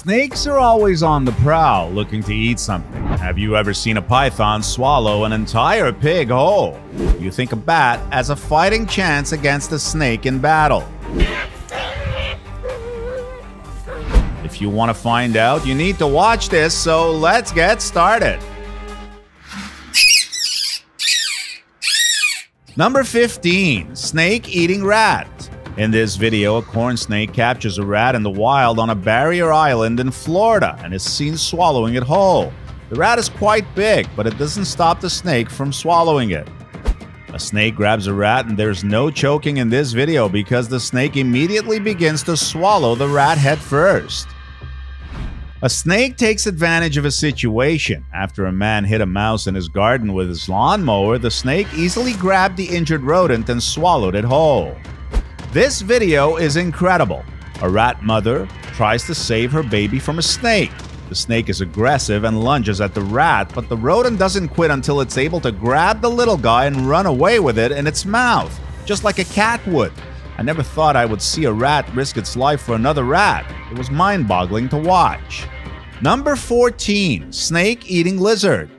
Snakes are always on the prowl looking to eat something. Have you ever seen a python swallow an entire pig whole? You think a bat has a fighting chance against a snake in battle. If you want to find out, you need to watch this, so let's get started. Number 15 Snake Eating Rat. In this video, a corn snake captures a rat in the wild on a barrier island in Florida and is seen swallowing it whole. The rat is quite big, but it doesn't stop the snake from swallowing it. A snake grabs a rat, and there's no choking in this video because the snake immediately begins to swallow the rat head first. A snake takes advantage of a situation. After a man hit a mouse in his garden with his lawnmower, the snake easily grabbed the injured rodent and swallowed it whole. This video is incredible. A rat mother tries to save her baby from a snake. The snake is aggressive and lunges at the rat, but the rodent doesn't quit until it's able to grab the little guy and run away with it in its mouth, just like a cat would. I never thought I would see a rat risk its life for another rat. It was mind boggling to watch. Number 14 Snake Eating Lizard.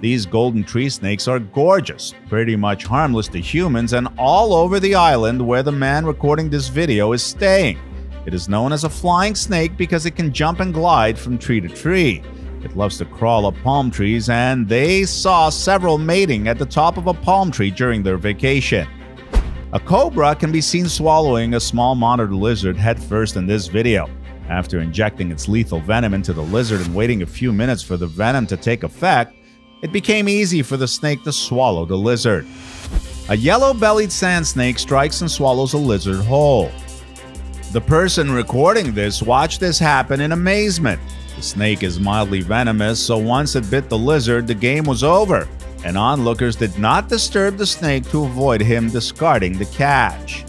These golden tree snakes are gorgeous, pretty much harmless to humans, and all over the island where the man recording this video is staying. It is known as a flying snake because it can jump and glide from tree to tree. It loves to crawl up palm trees, and they saw several mating at the top of a palm tree during their vacation. A cobra can be seen swallowing a small monitor lizard headfirst in this video. After injecting its lethal venom into the lizard and waiting a few minutes for the venom to take effect, it became easy for the snake to swallow the lizard. A yellow bellied sand snake strikes and swallows a lizard whole. The person recording this watched this happen in amazement. The snake is mildly venomous, so once it bit the lizard, the game was over, and onlookers did not disturb the snake to avoid him discarding the catch.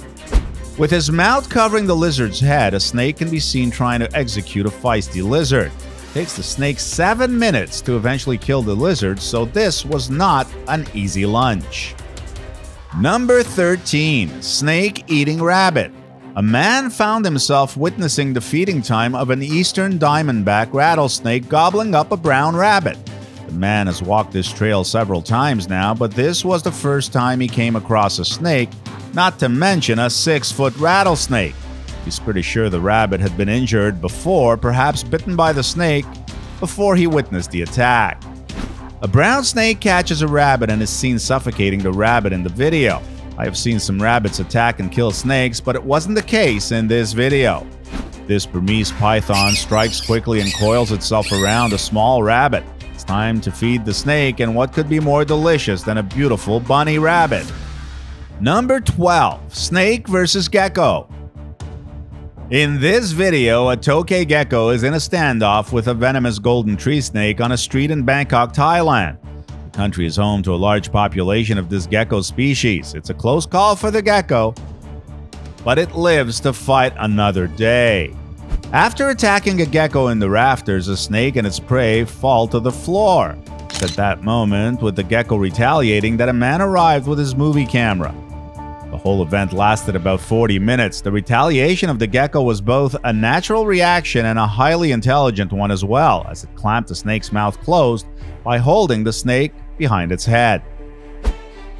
With his mouth covering the lizard's head, a snake can be seen trying to execute a feisty lizard takes the snake seven minutes to eventually kill the lizard, so this was not an easy lunch. Number 13 Snake Eating Rabbit. A man found himself witnessing the feeding time of an eastern diamondback rattlesnake gobbling up a brown rabbit. The man has walked this trail several times now, but this was the first time he came across a snake, not to mention a six foot rattlesnake. He's pretty sure the rabbit had been injured before, perhaps bitten by the snake, before he witnessed the attack. A brown snake catches a rabbit and is seen suffocating the rabbit in the video. I have seen some rabbits attack and kill snakes, but it wasn't the case in this video. This Burmese python strikes quickly and coils itself around a small rabbit. It's time to feed the snake, and what could be more delicious than a beautiful bunny rabbit? Number 12 Snake vs. Gecko. In this video, a tokay gecko is in a standoff with a venomous golden tree snake on a street in Bangkok, Thailand. The country is home to a large population of this gecko species. It's a close call for the gecko, but it lives to fight another day. After attacking a gecko in the rafters, a snake and its prey fall to the floor. It's at that moment, with the gecko retaliating, that a man arrived with his movie camera. The whole event lasted about 40 minutes. The retaliation of the gecko was both a natural reaction and a highly intelligent one as well, as it clamped the snake's mouth closed by holding the snake behind its head.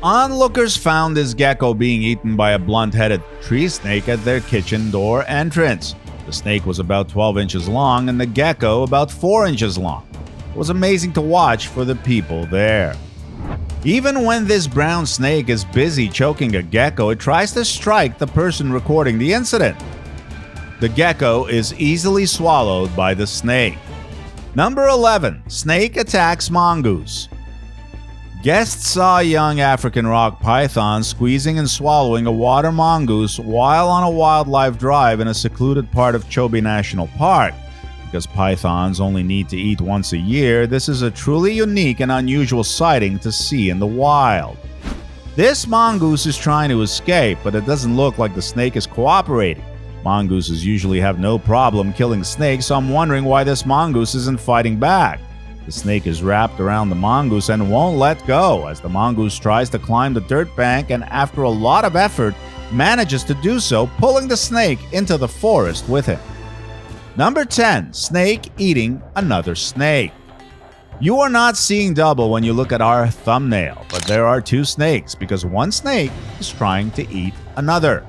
Onlookers found this gecko being eaten by a blunt headed tree snake at their kitchen door entrance. The snake was about 12 inches long and the gecko about 4 inches long. It was amazing to watch for the people there. Even when this brown snake is busy choking a gecko, it tries to strike the person recording the incident. The gecko is easily swallowed by the snake. Number 11 Snake attacks mongoose. Guests saw a young African rock python squeezing and swallowing a water mongoose while on a wildlife drive in a secluded part of Chobe National Park. Because pythons only need to eat once a year, this is a truly unique and unusual sighting to see in the wild. This mongoose is trying to escape, but it doesn't look like the snake is cooperating. Mongooses usually have no problem killing snakes, so I'm wondering why this mongoose isn't fighting back. The snake is wrapped around the mongoose and won't let go as the mongoose tries to climb the dirt bank and, after a lot of effort, manages to do so, pulling the snake into the forest with him. Number 10. Snake eating another snake. You are not seeing double when you look at our thumbnail, but there are two snakes because one snake is trying to eat another.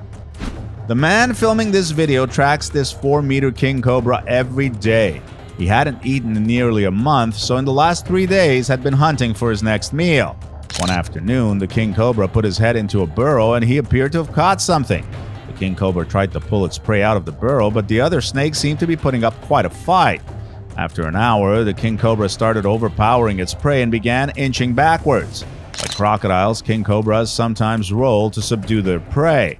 The man filming this video tracks this 4 meter king cobra every day. He hadn't eaten in nearly a month, so in the last three days had been hunting for his next meal. One afternoon, the king cobra put his head into a burrow and he appeared to have caught something. The king cobra tried to pull its prey out of the burrow, but the other snakes seemed to be putting up quite a fight. After an hour, the king cobra started overpowering its prey and began inching backwards. Like crocodiles, king cobras sometimes roll to subdue their prey.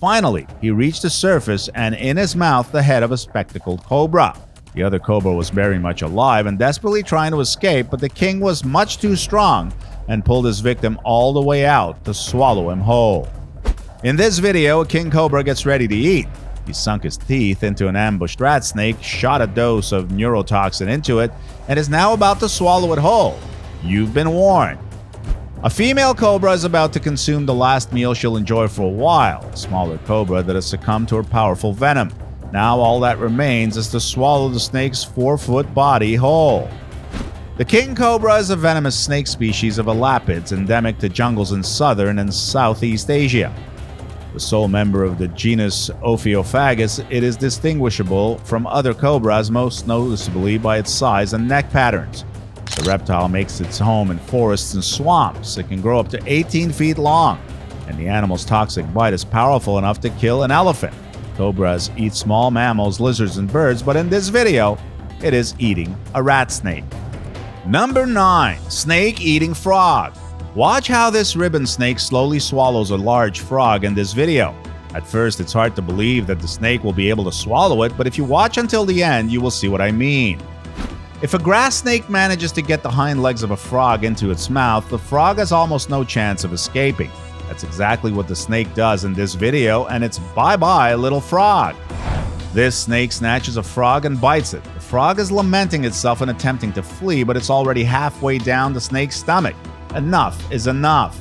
Finally, he reached the surface and in his mouth the head of a spectacled cobra. The other cobra was very much alive and desperately trying to escape, but the king was much too strong and pulled his victim all the way out to swallow him whole. In this video, a king cobra gets ready to eat. He sunk his teeth into an ambushed rat snake, shot a dose of neurotoxin into it, and is now about to swallow it whole. You've been warned. A female cobra is about to consume the last meal she'll enjoy for a while, a smaller cobra that has succumbed to her powerful venom. Now all that remains is to swallow the snake's four foot body whole. The king cobra is a venomous snake species of elapids endemic to jungles in southern and southeast Asia. The sole member of the genus Ophiophagus, it is distinguishable from other cobras most noticeably by its size and neck patterns. The reptile makes its home in forests and swamps. It can grow up to 18 feet long, and the animal's toxic bite is powerful enough to kill an elephant. Cobras eat small mammals, lizards, and birds, but in this video, it is eating a rat snake. Number 9. Snake Eating Frog Watch how this ribbon snake slowly swallows a large frog in this video. At first, it's hard to believe that the snake will be able to swallow it, but if you watch until the end, you will see what I mean. If a grass snake manages to get the hind legs of a frog into its mouth, the frog has almost no chance of escaping. That's exactly what the snake does in this video, and it's bye bye, little frog. This snake snatches a frog and bites it. The frog is lamenting itself and attempting to flee, but it's already halfway down the snake's stomach. Enough is enough.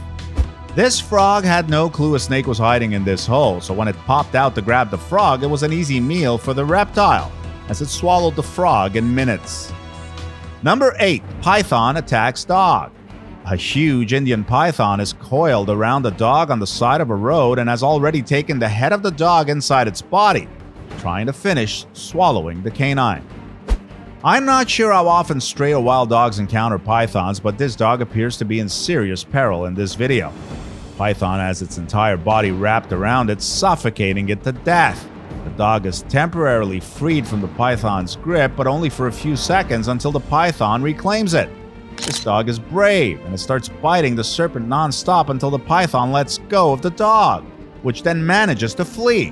This frog had no clue a snake was hiding in this hole, so when it popped out to grab the frog, it was an easy meal for the reptile, as it swallowed the frog in minutes. Number 8. Python attacks dog. A huge Indian python is coiled around a dog on the side of a road and has already taken the head of the dog inside its body, trying to finish swallowing the canine. I'm not sure how often stray or wild dogs encounter pythons, but this dog appears to be in serious peril in this video. Python has its entire body wrapped around it, suffocating it to death. The dog is temporarily freed from the python's grip, but only for a few seconds until the python reclaims it. This dog is brave, and it starts biting the serpent non-stop until the python lets go of the dog, which then manages to flee.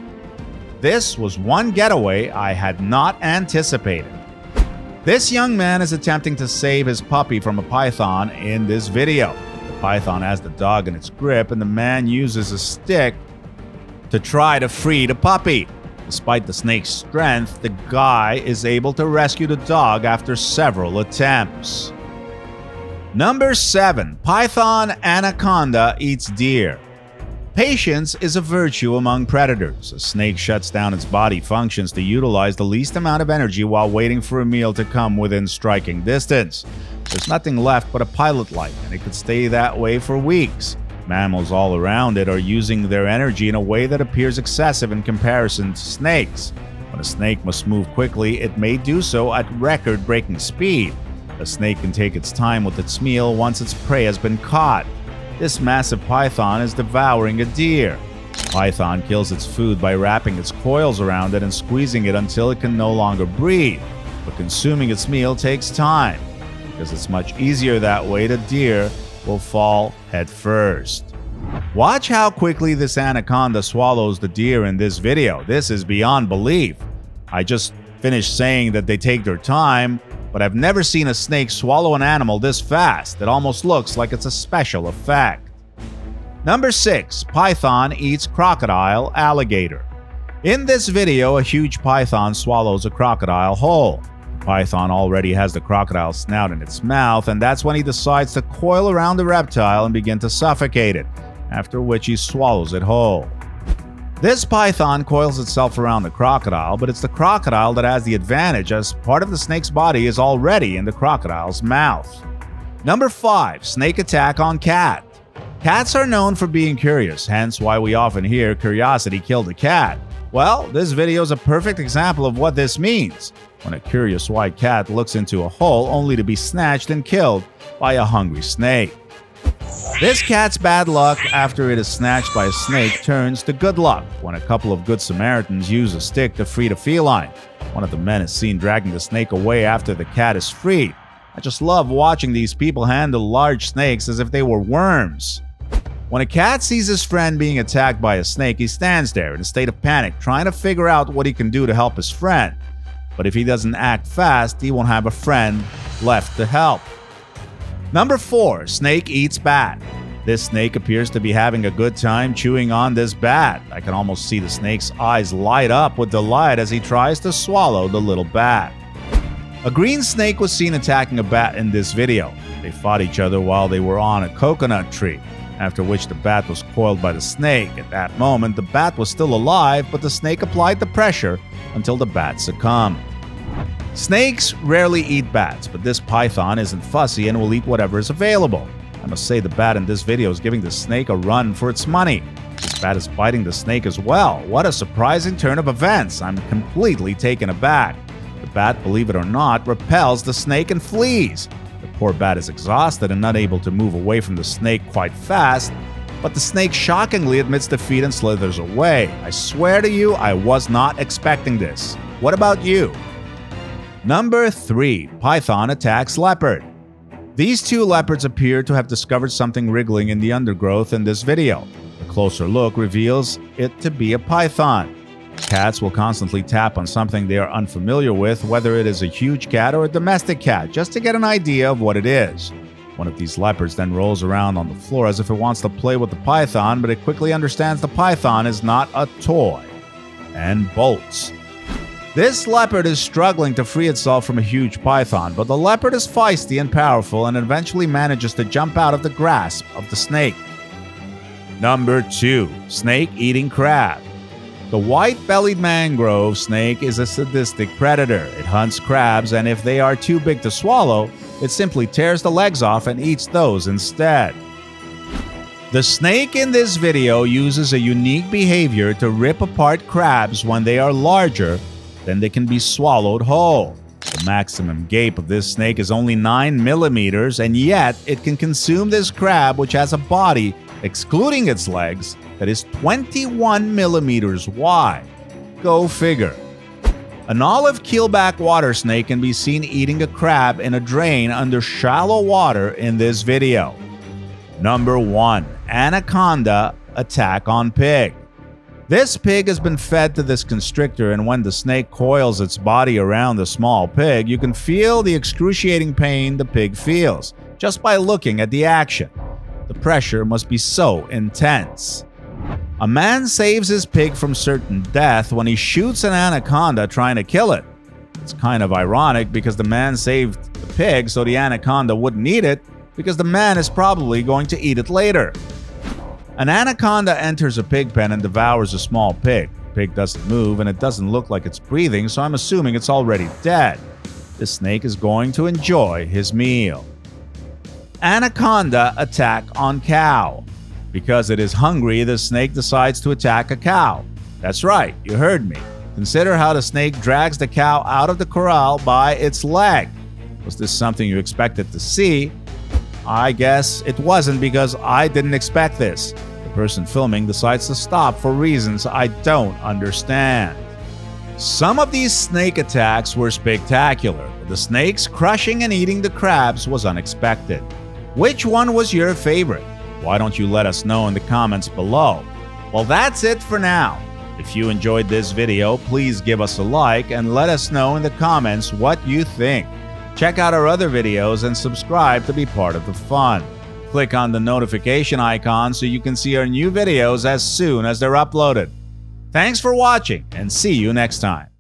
This was one getaway I had not anticipated. This young man is attempting to save his puppy from a python in this video. The python has the dog in its grip, and the man uses a stick to try to free the puppy. Despite the snake's strength, the guy is able to rescue the dog after several attempts. Number 7. Python Anaconda Eats Deer Patience is a virtue among predators. A snake shuts down its body functions to utilize the least amount of energy while waiting for a meal to come within striking distance. There's nothing left but a pilot light, and it could stay that way for weeks. Mammals all around it are using their energy in a way that appears excessive in comparison to snakes. When a snake must move quickly, it may do so at record breaking speed. A snake can take its time with its meal once its prey has been caught. This massive python is devouring a deer. Python kills its food by wrapping its coils around it and squeezing it until it can no longer breathe. But consuming its meal takes time. Because it's much easier that way, the deer will fall head first. Watch how quickly this anaconda swallows the deer in this video. This is beyond belief. I just finished saying that they take their time, but I've never seen a snake swallow an animal this fast. It almost looks like it's a special effect. Number 6. Python eats crocodile alligator. In this video, a huge python swallows a crocodile whole. The python already has the crocodile snout in its mouth, and that's when he decides to coil around the reptile and begin to suffocate it, after which he swallows it whole. This python coils itself around the crocodile, but it's the crocodile that has the advantage as part of the snake's body is already in the crocodile's mouth. Number 5. Snake attack on cat. Cats are known for being curious, hence why we often hear curiosity killed a cat. Well, this video is a perfect example of what this means when a curious white cat looks into a hole only to be snatched and killed by a hungry snake. This cat's bad luck after it is snatched by a snake turns to good luck when a couple of good Samaritans use a stick to free the feline. One of the men is seen dragging the snake away after the cat is freed. I just love watching these people handle large snakes as if they were worms. When a cat sees his friend being attacked by a snake, he stands there in a state of panic, trying to figure out what he can do to help his friend. But if he doesn't act fast, he won't have a friend left to help. Number 4. Snake eats bat. This snake appears to be having a good time chewing on this bat. I can almost see the snake's eyes light up with delight as he tries to swallow the little bat. A green snake was seen attacking a bat in this video. They fought each other while they were on a coconut tree, after which the bat was coiled by the snake. At that moment, the bat was still alive, but the snake applied the pressure until the bat succumbed. Snakes rarely eat bats, but this python isn't fussy and will eat whatever is available. I must say the bat in this video is giving the snake a run for its money. This bat is biting the snake as well. What a surprising turn of events. I'm completely taken aback. The bat, believe it or not, repels the snake and flees. The poor bat is exhausted and not able to move away from the snake quite fast, but the snake shockingly admits defeat and slithers away. I swear to you, I was not expecting this. What about you? Number 3 Python attacks leopard. These two leopards appear to have discovered something wriggling in the undergrowth in this video. A closer look reveals it to be a python. Cats will constantly tap on something they are unfamiliar with, whether it is a huge cat or a domestic cat, just to get an idea of what it is. One of these leopards then rolls around on the floor as if it wants to play with the python, but it quickly understands the python is not a toy and bolts. This leopard is struggling to free itself from a huge python, but the leopard is feisty and powerful and eventually manages to jump out of the grasp of the snake. Number 2 Snake Eating Crab. The white bellied mangrove snake is a sadistic predator. It hunts crabs, and if they are too big to swallow, it simply tears the legs off and eats those instead. The snake in this video uses a unique behavior to rip apart crabs when they are larger then they can be swallowed whole. The maximum gape of this snake is only 9 millimeters, and yet it can consume this crab, which has a body, excluding its legs, that is 21 millimeters wide. Go figure. An olive keelback water snake can be seen eating a crab in a drain under shallow water in this video. Number 1 Anaconda Attack on Pig. This pig has been fed to this constrictor, and when the snake coils its body around the small pig, you can feel the excruciating pain the pig feels just by looking at the action. The pressure must be so intense. A man saves his pig from certain death when he shoots an anaconda trying to kill it. It's kind of ironic because the man saved the pig so the anaconda wouldn't eat it, because the man is probably going to eat it later. An anaconda enters a pig pen and devours a small pig. The pig doesn't move and it doesn't look like it's breathing, so I'm assuming it's already dead. The snake is going to enjoy his meal. Anaconda attack on cow. Because it is hungry, the snake decides to attack a cow. That's right, you heard me. Consider how the snake drags the cow out of the corral by its leg. Was this something you expected to see? I guess it wasn't because I didn't expect this. The person filming decides to stop for reasons I don't understand. Some of these snake attacks were spectacular, the snakes crushing and eating the crabs was unexpected. Which one was your favorite? Why don't you let us know in the comments below? Well, that's it for now. If you enjoyed this video, please give us a like and let us know in the comments what you think. Check out our other videos and subscribe to be part of the fun. Click on the notification icon so you can see our new videos as soon as they're uploaded. Thanks for watching and see you next time.